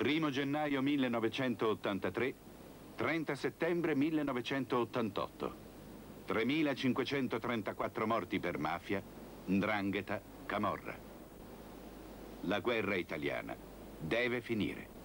1 gennaio 1983, 30 settembre 1988. 3.534 morti per mafia, ndrangheta, camorra. La guerra italiana deve finire.